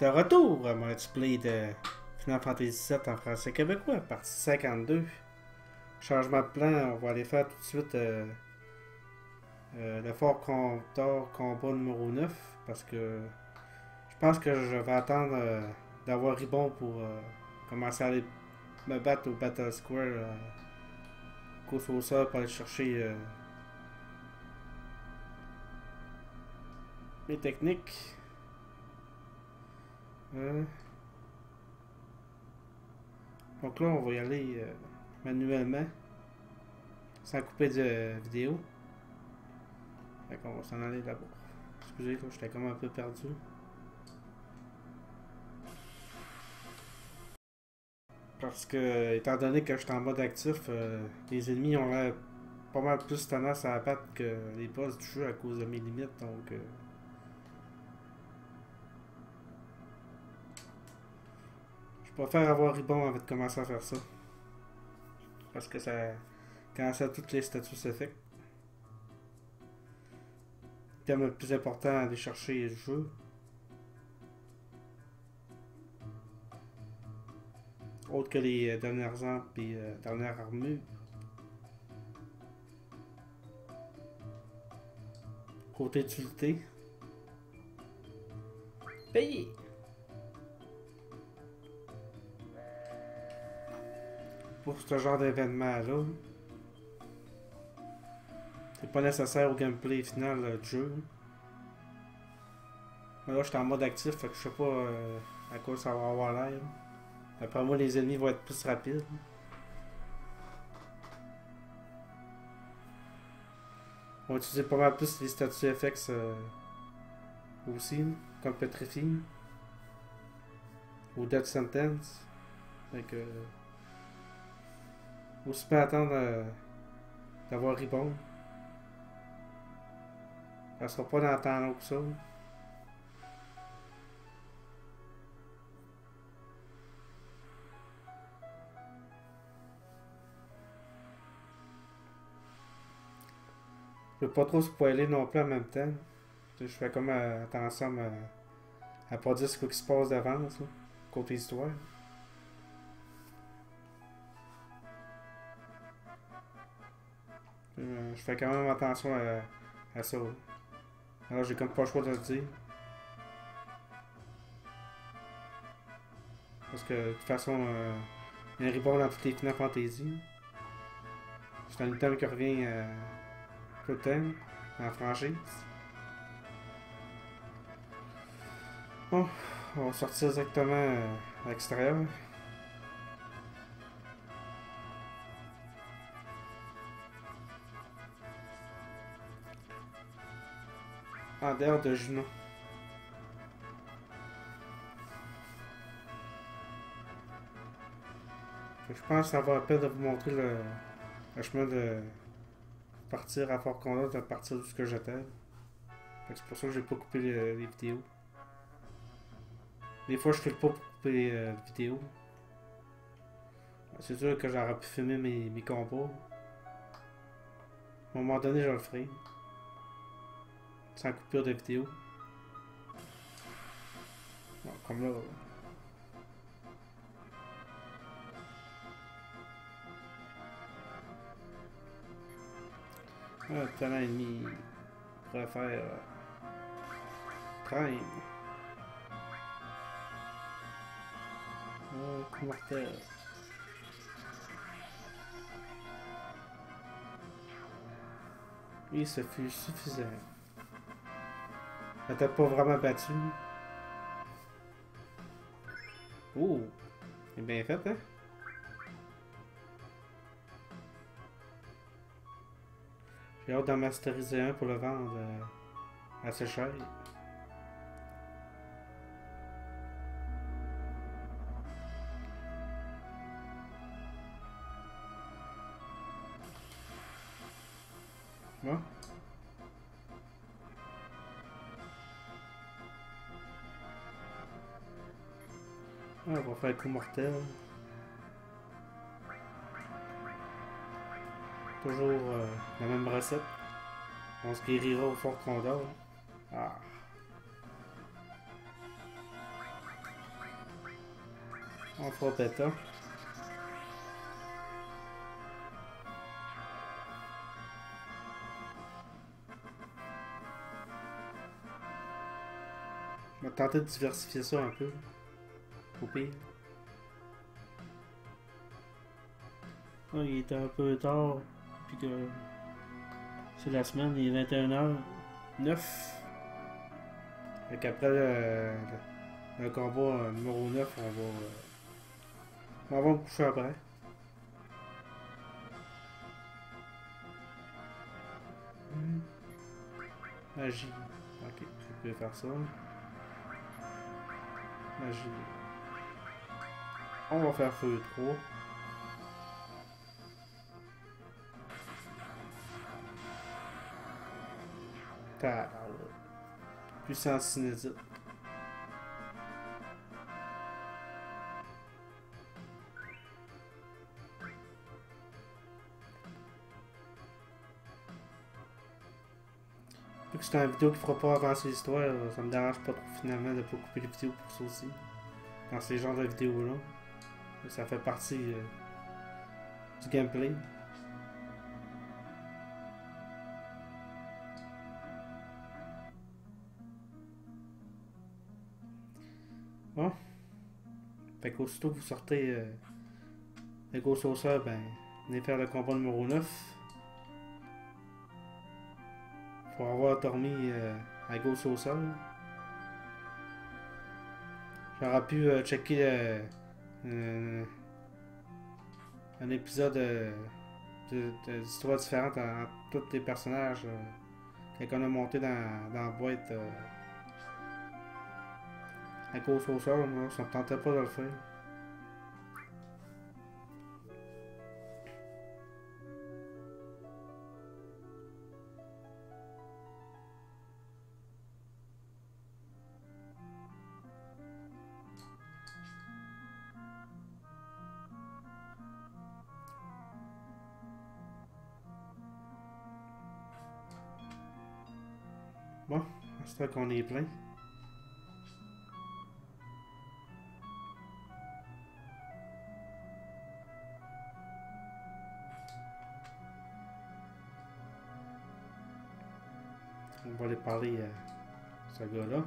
De retour à mon let's play de Final Fantasy VII en français québécois, partie 52. Changement de plan, on va aller faire tout de suite euh, euh, le fort compteur combat numéro 9 parce que je pense que je vais attendre euh, d'avoir Ribbon pour commencer à aller me battre au Battle Square course au sol pour aller chercher mes techniques. Euh. Donc là, on va y aller euh, manuellement, sans couper de vidéo. Fait qu'on va s'en aller là-bas. Excusez, j'étais comme un peu perdu. Parce que, étant donné que je suis en mode actif, euh, les ennemis ont pas mal plus tendance à abattre que les boss du jeu à cause de mes limites, donc... euh, préfère avoir Ribbon avant de commencer à faire ça. Parce que ça cancelle tous les status effects. Le thème le plus important à aller chercher est le jeu. Autre que les euh, dernières armes et euh, dernières armures. Côté utilité. Payé! Pour ce genre d'événement-là. C'est pas nécessaire au gameplay final euh, du jeu. Mais là, je suis en mode actif, fait que je sais pas euh, à quoi ça va avoir l'air. Après moi, les ennemis vont être plus rapides. On va utiliser pas mal plus les statuts FX euh, aussi, comme Petrify ou Death Sentence. Fait que. Aussi bien attendre euh, d'avoir Ribbon. Ça sera pas dans le temps long que ça. Je veux pas trop spoiler non plus en même temps. Je fais comme euh, attention à, à pas dire ce qui se passe d'avance, côté histoire. Euh, je fais quand même attention à, ça. Alors j'ai comme pas le choix de le dire. Parce que de toute façon, euh, il rebond dans toutes les Final Fantasy. C'est un item qui revient euh, tout le temps franchise. Bon, on va sortir directement euh, à l'extérieur. De Junon. Je pense que ça va la peine de vous montrer le, chemin de partir à Fort Condor, de partir de ce que que C'est pour ça que j'ai pas coupé les, les vidéos. Des fois, je fais pas pour couper les euh, vidéos. C'est sûr que j'aurais pu filmer mes, mes combats. À un moment donné, je le ferai. Sans coupure de vidéo. Bon, comme là. Ah, talent ennemi. pourrait faire. Euh, Prime. Oh, coup mortel. Et ce fut suffisant. Elle t'a pas vraiment battu. Oh! C'est bien fait, hein? J'ai hâte d'en masteriser un pour le vendre euh, assez cher. Ah, on va faire coup mortel. Toujours euh, la même recette. On se guérira au fort condor. Ah. On fera bêta. On va tenter de diversifier ça un peu. Il était un peu tard. Puis que. C'est la semaine, il est 21h09. Fait qu'après le, le, le combat euh, numéro 9, on va. euh, on va me coucher après. Magie. Ok, je peux faire ça. Magie. On va faire feu 3. Tabarouette. Puissance inédite. Vu que c'est une vidéo qui fera pas avancer l'histoire, ça me dérange pas trop finalement de pas couper les vidéos pour ça aussi. Dans ces genres de vidéos-là. Ça fait partie euh, du gameplay. Bon. Fait qu'aussitôt que vous sortez euh, le gros ben, venez faire le combat numéro 9. Faut avoir dormi euh, à. J'aurais pu euh, checker euh, un épisode euh, de- de- d'histoires tous les personnages euh, qu'on a monté dans, dans la boîte euh, à gauche au. Moi, ça me tentait pas de le faire. Qu'on est plein. On va aller parler à ce gars-là.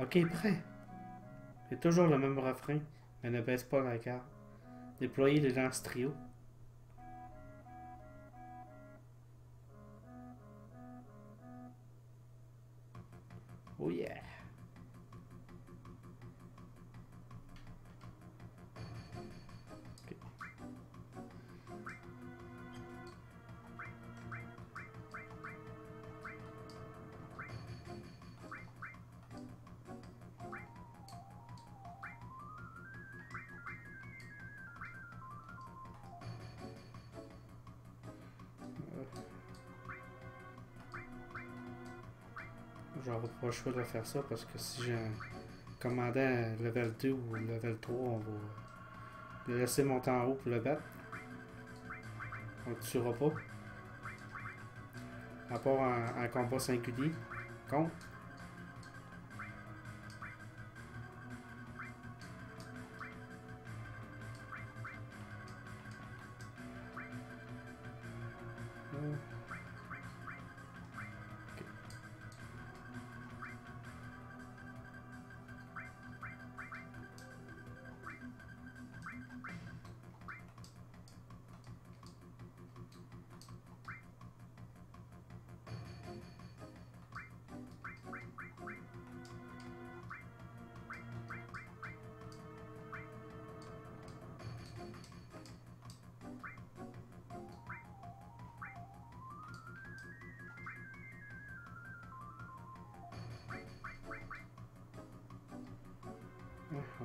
Ok, prêt. C'est toujours le même refrain, mais ne baisse pas la carte. Déployer les lances trio. J'aurais pas le choix de faire ça parce que si j'ai un commandant level 2 ou level 3, on va le laisser monter en haut pour le battre. On le tuera pas. À part en, en combat singulier. Contre.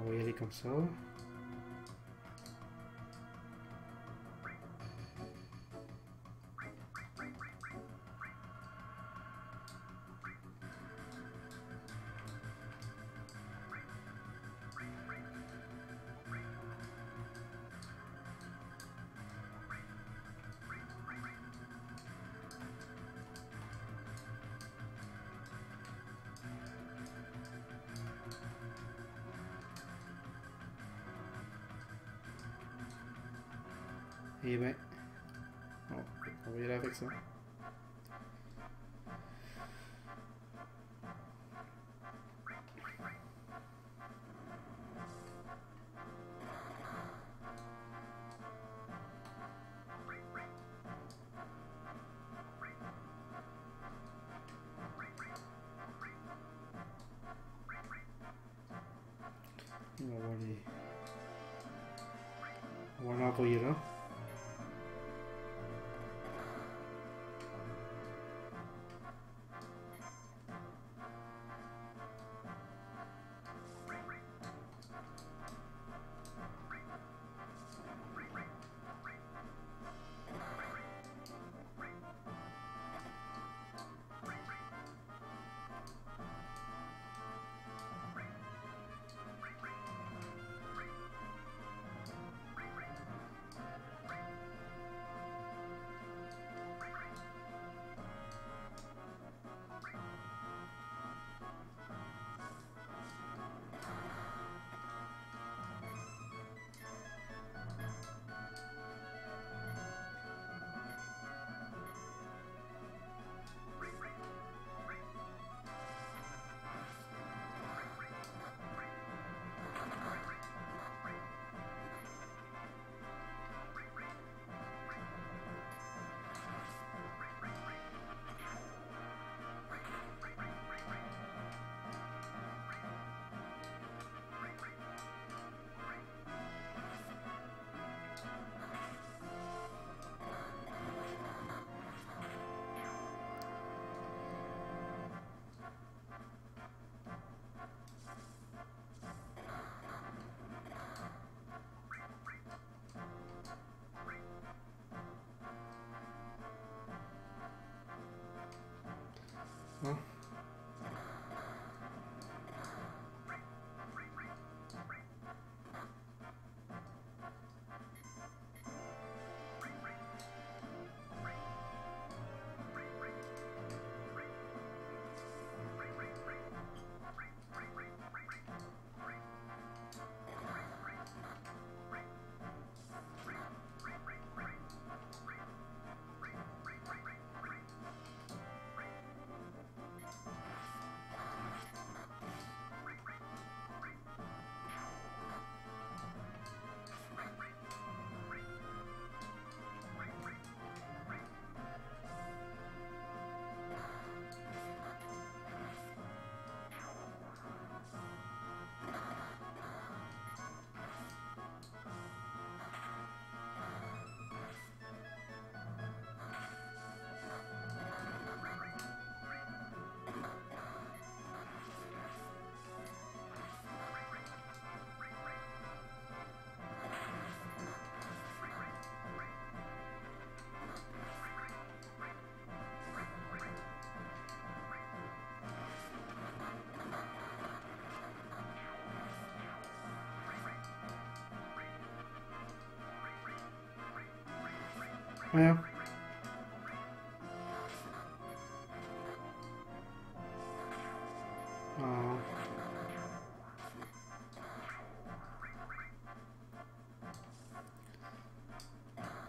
On va y aller comme ça. On Ouais. Ah.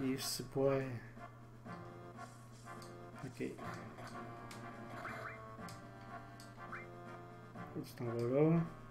Et je sais pas. Ok. Tu t'en vas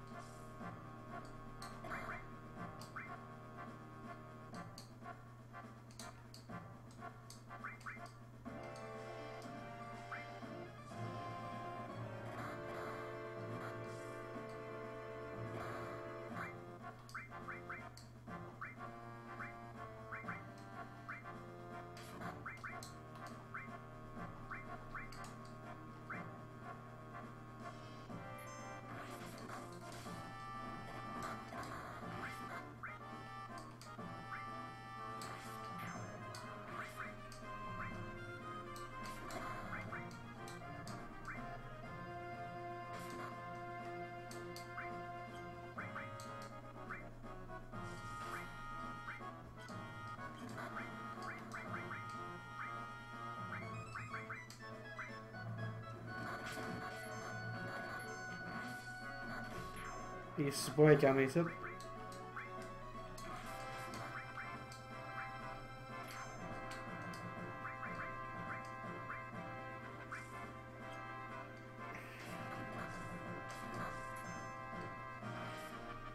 bir spor ikame ise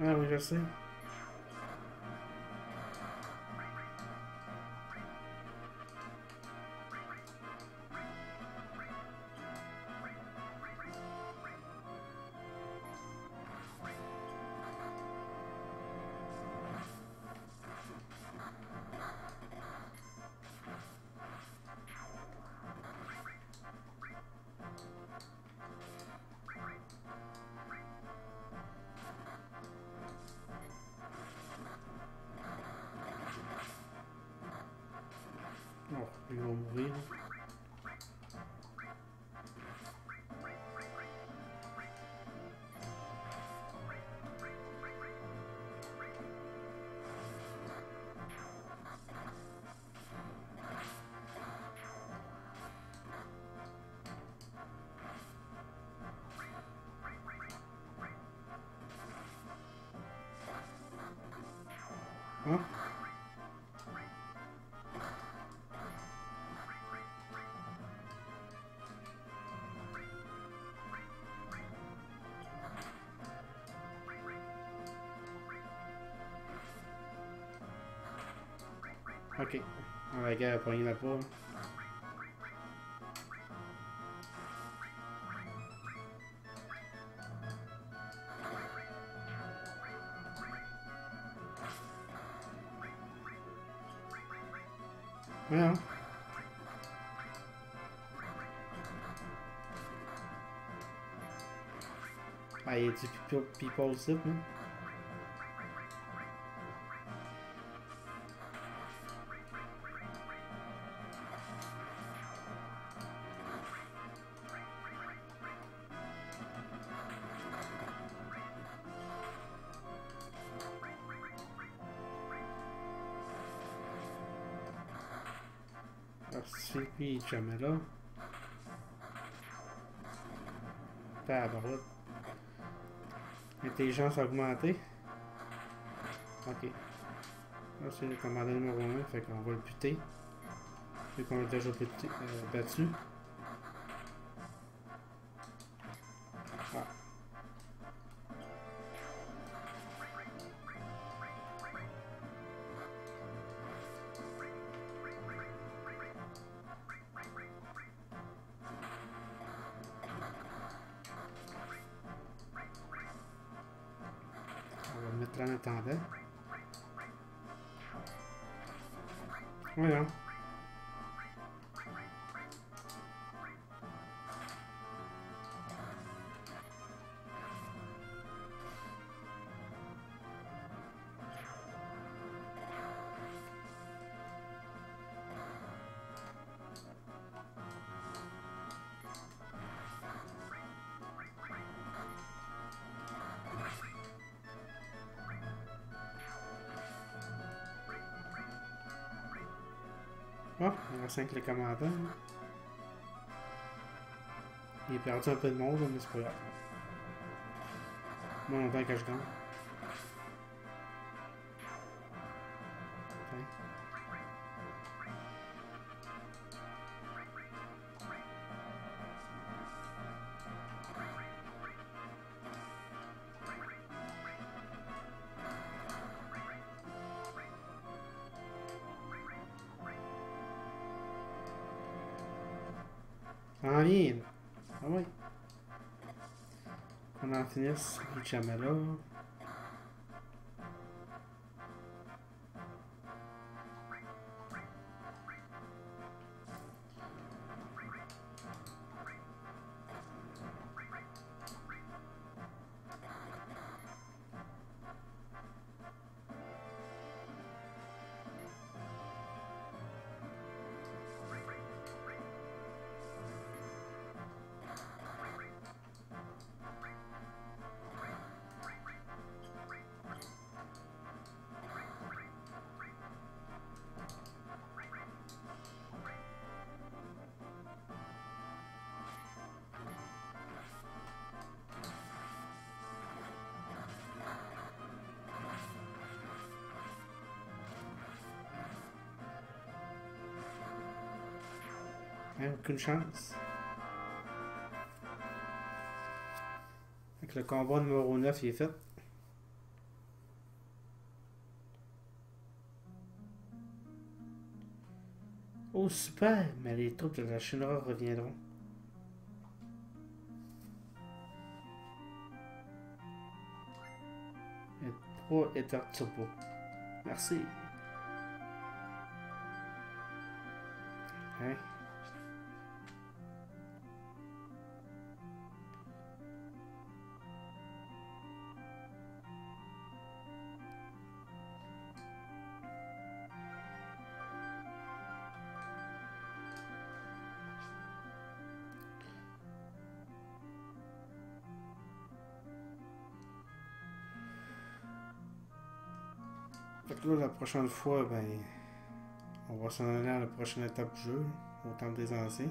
Anlayacağız. Avec ça. Ah oui, Ok. Gars à poigner la peau. Voyons. Ah, il a du people, hein? Là. Tabarouette. Intelligence augmentée. Ok. Là, c'est le commandant numéro 1, fait qu'on va le buter. Vu qu'on l'a déjà buté, euh, battu. On va le mettre là en attendant. Voyons. Il reste 5 les commandants. là. Il est perdu un peu de monde, mais c'est pas grave. Moi, longtemps que je gagne. Ça en vient. là. Ah oui. Hein, Aucune chance. Avec le combat numéro 9 il est fait. Oh super, mais les troupes de la Shinra reviendront. Et. Merci. Hein? La prochaine fois, ben, on va s'en aller à la prochaine étape du jeu, au Temple des Anciens.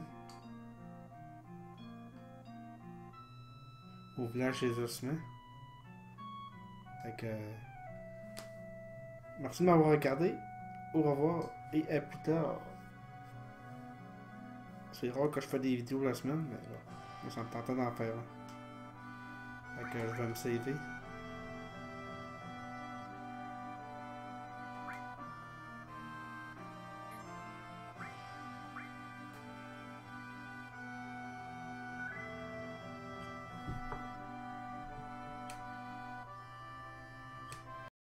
Au village des ossements. Fait que. Merci de m'avoir regardé. Au revoir et à plus tard. C'est rare que je fais des vidéos la semaine, mais là, ça me tentait d'en faire. Fait que je vais me saver.